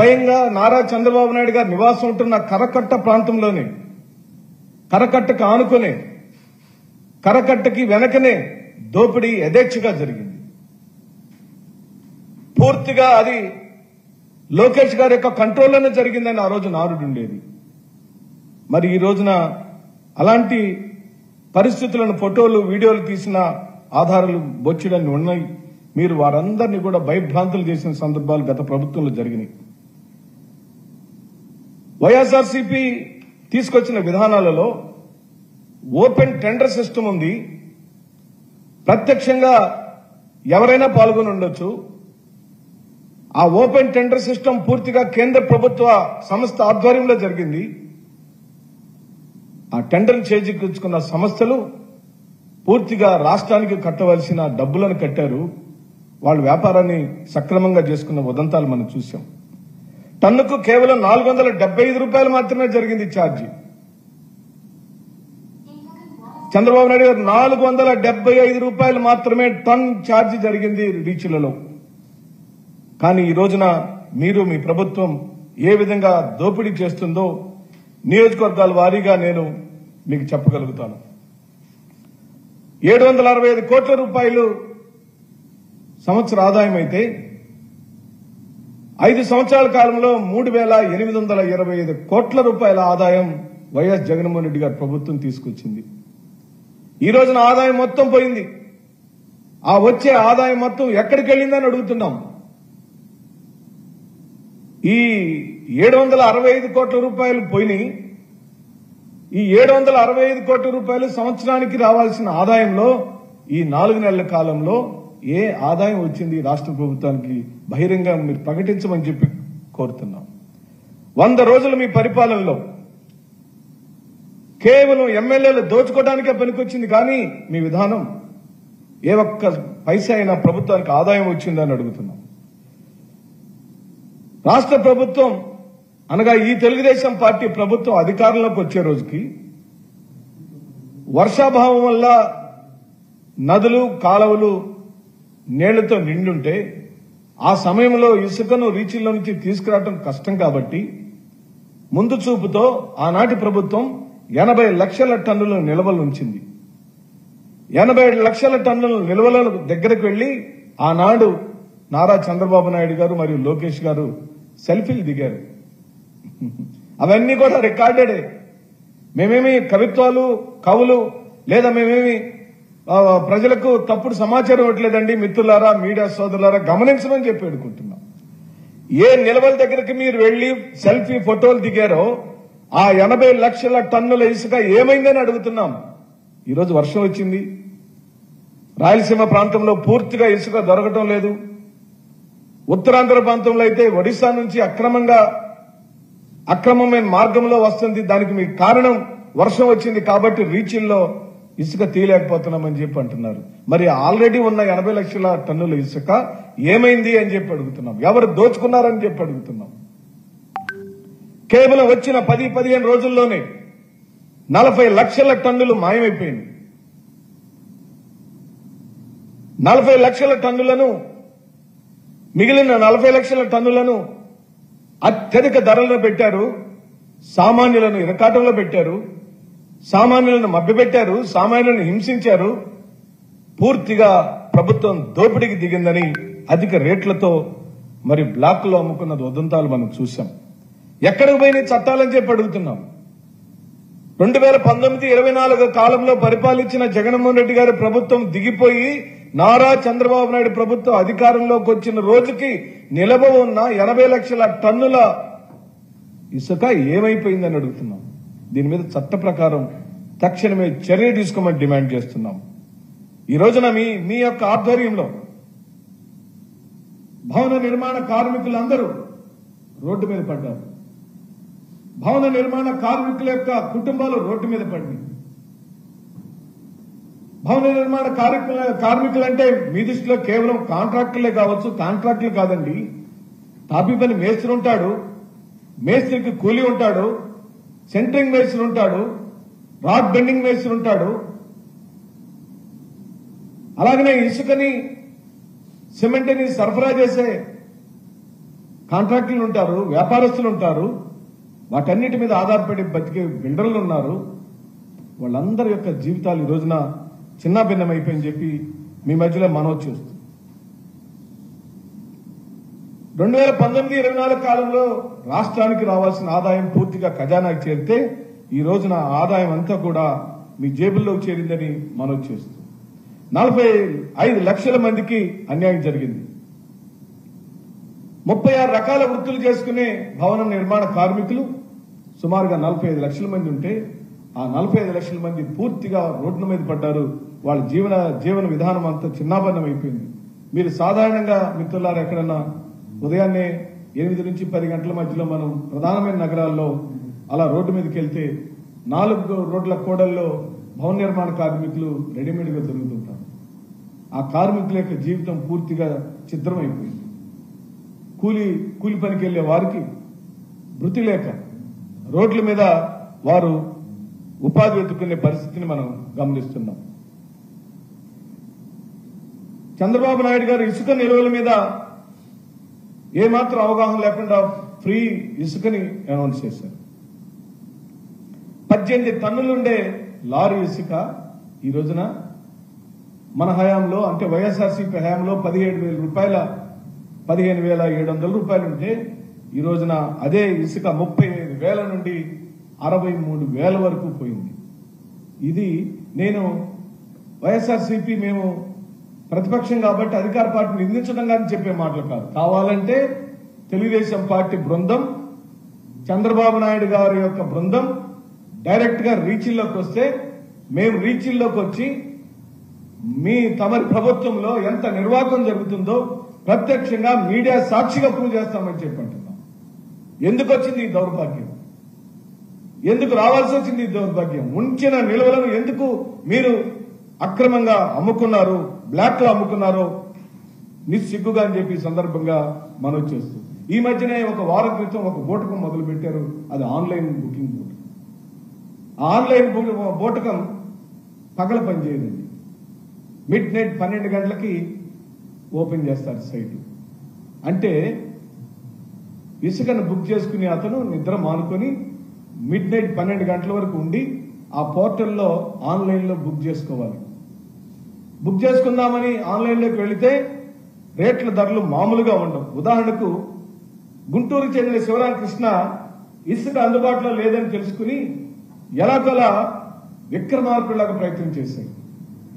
స్వయంగా నారా చంద్రబాబు నాయుడు గారు నివాసం ఉంటున్న కరకట్ట ప్రాంతంలోనే కరకట్టకు ఆనుకునే కరకట్టకి వెనకనే దోపిడీ యథేచ్ఛగా జరిగింది. పూర్తిగా అది లోకేష్ గారి యొక్క కంట్రోల్లోనే జరిగిందని ఆ రోజు నారుడు ఉండేది. మరి ఈ రోజున అలాంటి పరిస్థితులను ఫోటోలు వీడియోలు తీసిన ఆధారాలు బొచ్చుడని ఉన్నాయి. మీరు వారందరినీ కూడా భయభ్రాంతులు చేసిన సందర్భాలు గత ప్రభుత్వంలో జరిగినాయి. వైఎస్ఆర్సీపీ తీసుకొచ్చిన విధానాలలో ఓపెన్ టెండర్ సిస్టమ్ ఉంది. ప్రత్యక్షంగా ఎవరైనా పాల్గొని ఉండొచ్చు. ఆ ఓపెన్ టెండర్ సిస్టమ్ పూర్తిగా కేంద్ర ప్రభుత్వ సంస్థ ఆధ్వర్యంలో జరిగింది. ఆ టెండర్ చేజిక్కించుకున్న సంస్థలు పూర్తిగా రాష్ట్రానికి కట్టవలసిన డబ్బులను కట్టారు. వాళ్ళ వ్యాపారాన్ని సక్రమంగా చేసుకున్న ఉదంతాలు మనం చూసాం టన్నుకు కేవలం నాలుగు వందల డెబ్బై ఐదు రూపాయలు మాత్రమే జరిగింది ఛార్జీ. చంద్రబాబు నాయుడు గారు నాలుగు వందల డెబ్బై ఐదు రూపాయలు మాత్రమే టన్ ఛార్జ్ జరిగింది రీచ్లలో. కానీ ఈ రోజున మీరు మీ ప్రభుత్వం ఏ విధంగా దోపిడీ చేస్తుందో నియోజకవర్గాల వారీగా నేను మీకు చెప్పగలుగుతాను. ఏడు వందల అరవై ఐదు కోట్ల రూపాయలు సంవత్సర ఆదాయం అయితే ఐదు సంవత్సరాల కాలంలో మూడు వేల ఎనిమిది వందల ఇరవై ఐదు కోట్ల రూపాయల ఆదాయం వైఎస్ జగన్మోహన్ రెడ్డి గారి ప్రభుత్వం తీసుకొచ్చింది. ఈ రోజున ఆదాయం మొత్తం పోయింది. ఆ వచ్చే ఆదాయం మొత్తం ఎక్కడికి వెళ్ళిందని అడుగుతున్నాం. ఈ ఏడు వందల అరవై ఐదు కోట్ల రూపాయలు పోయినాయి. ఈ ఏడు వందల అరవై ఐదు కోట్ల రూపాయలు సంవత్సరానికి రావాల్సిన ఆదాయంలో ఈ నాలుగు నెలల కాలంలో ఏ ఆదాయం వచ్చింది రాష్ట్ర ప్రభుత్వానికి బహిరంగ మీరు ప్రకటించమని చెప్పి కోరుతున్నాం. వంద రోజులు మీ పరిపాలనలో కేవలం ఎమ్మెల్యేలు దోచుకోవడానికే పనికొచ్చింది కానీ మీ విధానం ఏ ఒక్క పైసా అయినా ప్రభుత్వానికి ఆదాయం వచ్చిందని అడుగుతున్నాం. రాష్ట్ర ప్రభుత్వం అనగా ఈ తెలుగుదేశం పార్టీ ప్రభుత్వం అధికారంలోకి వచ్చే రోజుకి వర్షాభావం వల్ల నదులు కాలువలు నీళ్ళతో నిండుంటే ఆ సమయంలో ఇసుకను రీచిల్లో నుంచి తీసుకురావడం కష్టం కాబట్టి ముందు చూపుతో ఆనాటి ప్రభుత్వం ఎనభై లక్షల టన్నుల నిల్వలు ఉంచింది. ఎనభై లక్షల టన్నుల నిల్వల దగ్గరకు వెళ్ళి ఆనాడు నారా చంద్రబాబు నాయుడు గారు మరియు లోకేష్ గారు సెల్ఫీలు దిగారు. అవన్నీ కూడా రికార్డెడే. మేమేమి కవిత్వాలు కవులు లేదా మేమేమి ప్రజలకు తప్పుడు సమాచారం ఇవ్వట్లేదండి మిత్రులారా మీడియా సోదరులారా గమనించమని చెప్పి వేడుకుంటున్నాం. ఏ నిల్వల దగ్గరికి మీరు వెళ్ళి సెల్ఫీ ఫోటోలు దిగారో ఆ ఎనభై లక్షల టన్నుల ఇసుక ఏమైందని అడుగుతున్నాం. ఈరోజు వర్షం వచ్చింది. రాయలసీమ ప్రాంతంలో పూర్తిగా ఇసుక దొరకటం లేదు. ఉత్తరాంధ్ర ప్రాంతంలో అయితే ఒడిశా నుంచి అక్రమంగా అక్రమమైన మార్గంలో వస్తుంది. దానికి మీకు కారణం వర్షం వచ్చింది కాబట్టి రీచిల్లో ఇసుక తీయలేకపోతున్నామని చెప్పి అంటున్నారు. మరి ఆల్రెడీ ఉన్న ఎనభై లక్షల టన్నుల ఇసుక ఏమైంది అని చెప్పి అడుగుతున్నాం. ఎవరు దోచుకున్నారని చెప్పి అడుగుతున్నాం. కేవలం వచ్చిన పది పదిహేను రోజుల్లోనే నలభై లక్షల టన్నులు మాయమైపోయింది. నలభై లక్షల టన్నులను మిగిలిన నలభై లక్షల టన్నులను అత్యధిక ధరలను పెట్టారు సామాన్యులను ఇరకాటంలో పెట్టారు సామాన్యులను మభ్యపెట్టారు సామాన్యులను హింసించారు. పూర్తిగా ప్రభుత్వం దోపిడీకి దిగిందని అధిక రేట్లతో మరి బ్లాక్లో అమ్ముకున్న ఉదంతాలు మనం చూసాం ఎక్కడికి పోయిన చట్టాలని చెప్పి అడుగుతున్నాం. రెండు వేల పంతొమ్మిది ఇరవై నాలుగు కాలంలో పరిపాలించిన జగన్మోహన్ రెడ్డి గారి ప్రభుత్వం దిగిపోయి నారా చంద్రబాబు నాయుడు ప్రభుత్వం అధికారంలోకి వచ్చిన రోజుకి నిలవ ఉన్న ఎనభై లక్షల టన్నుల ఇసుక ఏమైపోయిందని అడుగుతున్నాం. దీని మీద చట్ట ప్రకారం తక్షణమే చర్య తీసుకోమని డిమాండ్ చేస్తున్నాం. ఈ రోజున మీ మీ యొక్క ఆధ్వర్యంలో భవన నిర్మాణ కార్మికులందరూ రోడ్డు మీద పడ్డారు. భవన నిర్మాణ కార్మికుల యొక్క కుటుంబాలు రోడ్డు మీద పడింది భవన నిర్మాణ కార్మికుల కార్మికులంటే మీ దృష్టిలో కేవలం కాంట్రాక్టులే కావచ్చు కాంట్రాక్టులు కాదండి. తాపి పని మేస్త్రి ఉంటాడు మేస్త్రికి కూలి ఉంటాడు సెంటరింగ్ మేస్త్రి ఉంటాడు రాడ్ బెండింగ్ వేసి ఉంటాడు. అలాగనే ఇసుకని సిమెంట్ని సరఫరా చేసే కాంట్రాక్టులు ఉంటారు వ్యాపారస్తులు ఉంటారు. వాటన్నిటి మీద ఆధారపడి బతికే బిల్డర్లు ఉన్నారు. వాళ్ళందరి యొక్క జీవితాలు ఈ రోజున చిన్న భిన్నమైపోయని చెప్పి మీ మధ్యలో మనవి చేస్తుంది. రెండు వేల పంతొమ్మిది ఇరవై నాలుగు కాలంలో రాష్ట్రానికి రావాల్సిన ఆదాయం పూర్తిగా ఖజానాకి చేరితే ఈ రోజున ఆదాయం అంతా కూడా మీ జేబుల్లోకి చేరిందని మనవి చేస్తూ నలభై ఐదు లక్షల మందికి అన్యాయం జరిగింది. ముప్పై ఆరు రకాల వృత్తులు చేసుకునే భవన నిర్మాణ కార్మికులు సుమారుగా నలభై ఐదు లక్షల మంది ఉంటే ఆ నలభై ఐదు లక్షల మంది పూర్తిగా రోడ్ల మీద పడ్డారు. వాళ్ళ జీవన జీవన విధానం అంతా చిన్నాభన్నం అయిపోయింది. మీరు సాధారణంగా మిత్రులారు ఎక్కడన్నా ఉదయాన్నే ఎనిమిది నుంచి పది గంటల మధ్యలో మనం ప్రధానమైన నగరాల్లో అలా రోడ్డు మీదకి వెళ్తే నాలుగు రోడ్ల కూడల్లో భవన నిర్మాణ కార్మికులు రెడీమేడ్గా దొరుకుతుంటారు ఆ కార్మికుల యొక్క జీవితం పూర్తిగా చిత్రమైపోయింది కూలి కూలి పనికి వెళ్ళే వారికి వృత్తి లేక రోడ్ల మీద వారు ఉపాధి వెతుక్కునే పరిస్థితిని మనం గమనిస్తున్నాం. చంద్రబాబు నాయుడు గారు ఇసుక నిల్వల మీద ఏమాత్రం అవగాహన లేకుండా ఫ్రీ ఇసుకని అనౌన్స్ చేశారు. పద్దెనిమిది టన్నులుండే లారీ ఇసుక ఈ రోజున మన హయాంలో అంటే వైఎస్ఆర్సీపీ హయాంలో పదిహేడు వేల రూపాయల పదిహేను వేల ఏడు వందల రూపాయలు ఉంటే ఈ రోజున అదే ఇసుక ముప్పై ఐదు వేల నుండి అరవై మూడు వేల వరకు పోయింది. ఇది నేను వైఎస్ఆర్సీపీ మేము ప్రతిపక్షం కాబట్టి అధికార పార్టీని నిందించడం కానీ చెప్పే మాటలు కాదు. కావాలంటే తెలుగుదేశం పార్టీ బృందం చంద్రబాబు నాయుడు గారి యొక్క బృందం డైరెక్ట్గా రీచిల్లోకి వస్తే మేము రీచిల్లోకి వచ్చి మీ తమరి ప్రభుత్వంలో ఎంత నిర్వాహకం జరుగుతుందో ప్రత్యక్షంగా మీడియా సాక్షిగా ప్రూవ్ చేస్తామని చెప్పి అంటున్నాం. ఎందుకు వచ్చింది ఈ దౌర్భాగ్యం? ఎందుకు రావాల్సి వచ్చింది ఈ దౌర్భాగ్యం? ఉంచిన నిల్వలను ఎందుకు మీరు అక్రమంగా అమ్ముకున్నారు బ్లాక్లో అమ్ముకున్నారు నిస్సిగ్గుగా అని చెప్పి సందర్భంగా మనం చేస్తూ ఈ మధ్యనే ఒక వారం క్రితం ఒక బూటకం మొదలు పెట్టారు అది ఆన్లైన్ బుకింగ్ బోటకం. ఆన్లైన్ బు- బోటకం పగల పనిచేయదండి మిడ్ నైట్ పన్నెండు గంటలకి ఓపెన్ చేస్తారు సైట్. అంటే ఇసుకను బుక్ చేసుకునే అతను నిద్ర మానుకొని మిడ్ నైట్ పన్నెండు గంటల వరకు ఉండి ఆ పోర్టల్లో ఆన్లైన్లో బుక్ చేసుకోవాలి. బుక్ చేసుకుందామని ఆన్లైన్లోకి వెళితే రేట్ల ధరలు మామూలుగా ఉండవు. ఉదాహరణకు గుంటూరుకు చెందిన శివరామకృష్ణ ఇసుక అందుబాటులో లేదని తెలుసుకుని ఎలాగలా విక్రమార్కుడిలాగా ప్రయత్నం చేశాయి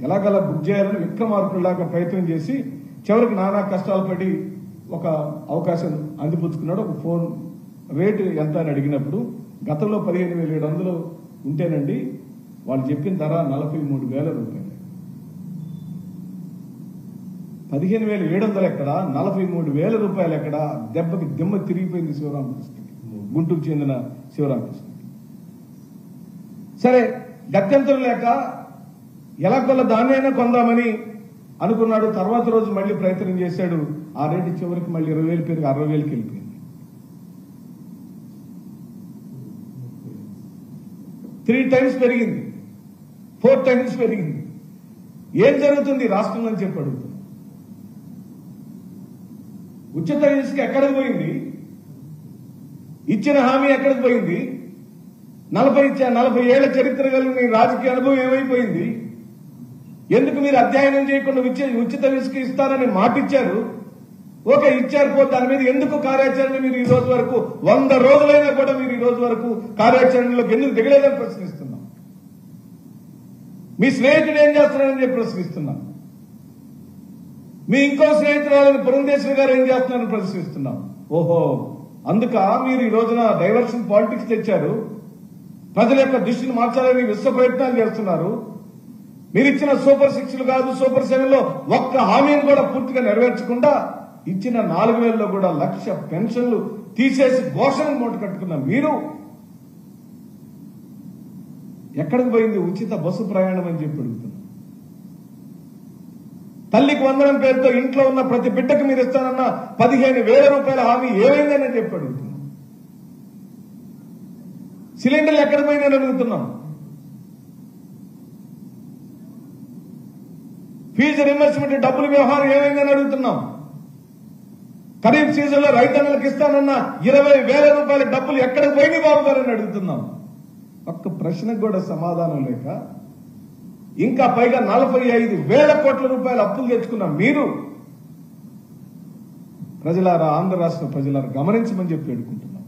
ఎలాగలా బుక్ చేయాలని విక్రమార్కుడిలాగా ప్రయత్నం చేసి చివరికి నానా కష్టాలు పడి ఒక అవకాశం అందిపుచ్చుకున్నాడు. ఒక ఫోన్ రేటు ఎంత అని అడిగినప్పుడు గతంలో పదిహేను వేల ఏడు వందలు ఉంటేనండి వాళ్ళు చెప్పిన ధర నలభై మూడు వేల రూపాయలు. పదిహేను వేల ఏడు వందలు ఎక్కడ? నలభై మూడు వేల రూపాయలు ఎక్కడ? దెబ్బకి దిమ్మ తిరిగిపోయింది శివరామకృష్ణ గుంటూరు చెందిన శివరామకృష్ణ సరే గత్యంతరం లేక ఎలా కొల్ల దాన్నైనా కొందామని అనుకున్నాడు. తర్వాత రోజు మళ్ళీ ప్రయత్నం చేశాడు. ఆ రేటు చివరికి మళ్ళీ ఇరవై వేలు పెరిగి అరవై వేలకి వెళ్ళిపోయింది. త్రీ టైమ్స్ పెరిగింది. ఫోర్ టైమ్స్ పెరిగింది. ఏం జరుగుతుంది? రాష్ట్రంలో అని చెప్పి ఉచిత ఇసుక ఎక్కడికి పోయింది? ఇచ్చిన హామీ ఎక్కడికి పోయింది? నలభై నలభై ఏళ్ళ చరిత్ర కలిగిన మీ రాజకీయ అనుభవం ఏమైపోయింది? ఎందుకు మీరు అధ్యయనం చేయకుండా ఉచిత ఇసుక ఇస్తారని మాట ఇచ్చారు ఓకే ఇచ్చారు పో దాని మీద ఎందుకు కార్యాచరణ మీరు ఈ రోజు వరకు వంద రోజులైనా కూడా మీరు ఈ రోజు వరకు కార్యాచరణలోకి ఎందుకు దిగలేదని ప్రశ్నిస్తున్నాం. మీ స్నేహితుడు ఏం చేస్తున్నారని చెప్పి ప్రశ్నిస్తున్నాం. మీ ఇంకో స్నేహితురాలని పురంధేశ్వరి గారు ఏం చేస్తున్నారని ప్రశ్నిస్తున్నాం. ఓహో అందుక మీరు ఈ రోజున డైవర్షన్ పాలిటిక్స్ తెచ్చారు. ప్రజల యొక్క దృష్టిని మార్చాలని విశ్వ ప్రయత్నాలు చేస్తున్నారు. మీరు ఇచ్చిన సూపర్ సిక్స్లు కాదు సూపర్ సెవెన్లో ఒక్క హామీని కూడా పూర్తిగా నెరవేర్చకుండా ఇచ్చిన నాలుగు వేలలో కూడా లక్ష పెన్షన్లు తీసేసి ఘోషణ మూట కట్టుకున్న మీరు ఎక్కడికి పోయింది? ఉచిత బస్సు ప్రయాణం అని చెప్పి అడుగుతున్నా. తల్లికి వందనం పేరుతో ఇంట్లో ఉన్న ప్రతి బిడ్డకు మీరు ఇస్తానన్న పదిహేను వేల రూపాయల హామీ ఏమైందని చెప్పి అడుగుతున్నా. సిలిండర్లు ఎక్కడ పోయిందని అడుగుతున్నాం ఫీజు రిమర్స్మెంట్ డబ్బుల వ్యవహారం ఏమైందని అడుగుతున్నాం. ఖరీఫ్ సీజన్లో రైతన్నలకు ఇస్తానన్న ఇరవై వేల రూపాయల డబ్బులు ఎక్కడికి పోయినాయి బాబు గారని అడుగుతున్నాం. ఒక్క ప్రశ్నకు కూడా సమాధానం లేక ఇంకా పైగా నలభై ఐదు వేల కోట్ల రూపాయలు అప్పులు తెచ్చుకున్న మీరు ప్రజలారా ఆంధ్ర రాష్ట్ర ప్రజలారా గమనించమని చెప్పి వేడుకుంటున్నాం